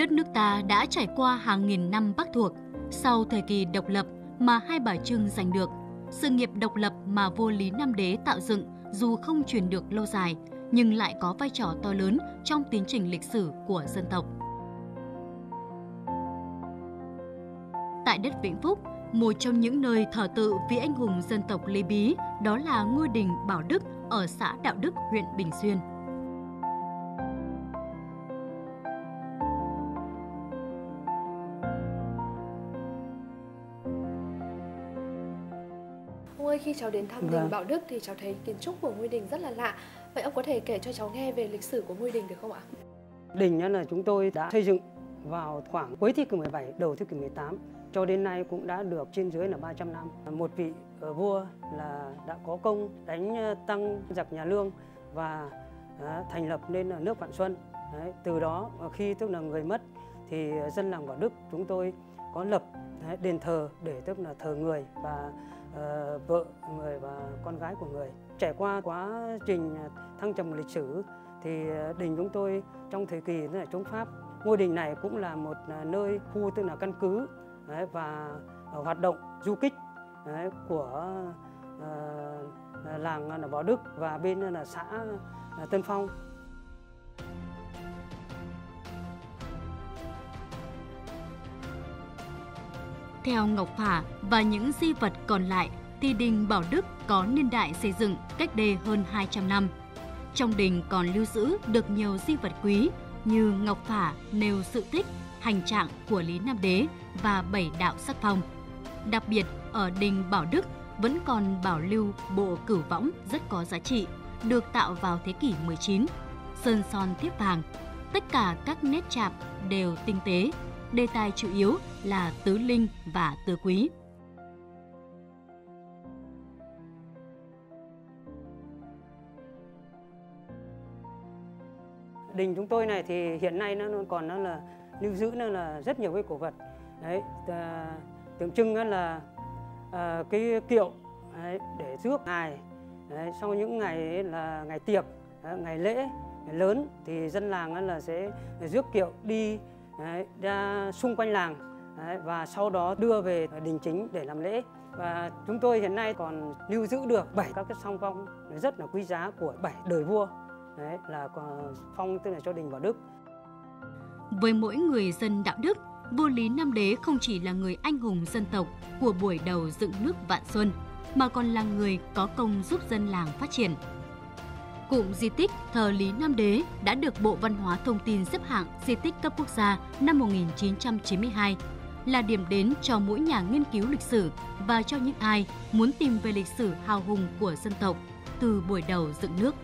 đất nước ta đã trải qua hàng nghìn năm bắc thuộc. Sau thời kỳ độc lập mà Hai Bà Trưng giành được, sự nghiệp độc lập mà vua Lý Nam Đế tạo dựng dù không truyền được lâu dài, nhưng lại có vai trò to lớn trong tiến trình lịch sử của dân tộc. Tại đất Vĩnh Phúc, một trong những nơi thờ tự vị anh hùng dân tộc Lê Bí đó là ngôi đình Bảo Đức ở xã Đạo Đức, huyện Bình Xuyên. Ơi, khi cháu đến thăm đình vâng. Bảo Đức thì cháu thấy kiến trúc của ngôi đình rất là lạ. Vậy ông có thể kể cho cháu nghe về lịch sử của ngôi đình được không ạ? Đình là chúng tôi đã xây dựng vào khoảng cuối thế kỷ 17, đầu thế kỷ 18 cho đến nay cũng đã được trên dưới là 300 năm. Một vị ờ, vua là đã có công đánh ờ, tăng giặc nhà Lương và ờ, thành lập nên nước Vạn Xuân. Đấy, từ đó khi tức là người mất thì dân làng Bảo Đức chúng tôi có lập đền thờ để tức là thờ người và uh, vợ người và con gái của người. Trải qua quá trình à, thăng trầm lịch sử thì ờ, đình chúng tôi trong thời kỳ là chống Pháp ngôi đình này cũng là một à, nơi khu tức là căn cứ đấy, và à, hoạt động du kích đấy, của uh, làng là Võ Đức và bên là xã Tân Phong. Theo Ngọc Phả và những di vật còn lại, thì đình Bảo Đức có niên đại xây dựng cách đây hơn 200 năm. Trong đình còn lưu giữ được nhiều di vật quý như Ngọc Phả nêu sự tích hành trạng của Lý Nam Đế và bảy đạo sắc phong. Đặc biệt, ở đình Bảo Đức vẫn còn bảo lưu bộ cửu võng rất có giá trị, được tạo vào thế kỷ 19. Sơn son thiếp vàng, tất cả các nét chạm đều tinh tế, đề tài chủ yếu là tứ linh và tứ quý. Đình chúng tôi này thì hiện nay nó còn nó là lưu giữ nó là rất nhiều cái cổ vật đấy à, tượng trưng là à, cái kiệu đấy, để rước ngài đấy, sau những ngày là ngày tiệc à, ngày lễ ngày lớn thì dân làng là sẽ rước kiệu đi đấy, ra xung quanh làng đấy, và sau đó đưa về đình chính để làm lễ và chúng tôi hiện nay còn lưu giữ được bảy các cái song phong rất là quý giá của bảy đời vua đấy là phong tức là cho đình Bảo Đức với mỗi người dân đạo đức, vua Lý Nam Đế không chỉ là người anh hùng dân tộc của buổi đầu dựng nước Vạn Xuân, mà còn là người có công giúp dân làng phát triển. Cụm di tích thờ Lý Nam Đế đã được Bộ Văn hóa Thông tin xếp hạng di tích cấp quốc gia năm 1992, là điểm đến cho mỗi nhà nghiên cứu lịch sử và cho những ai muốn tìm về lịch sử hào hùng của dân tộc từ buổi đầu dựng nước.